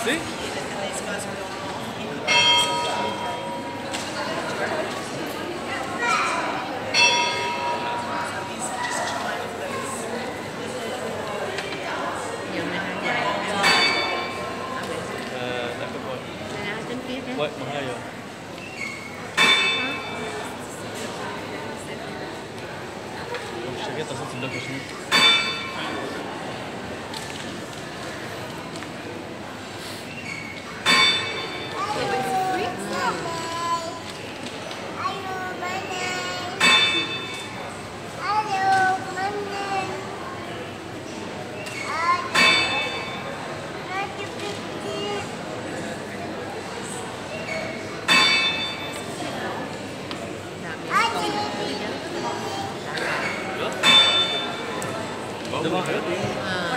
Tak apa buat. Mahal ya. Saya kata saya sudah ke sini. 嗯。